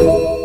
you.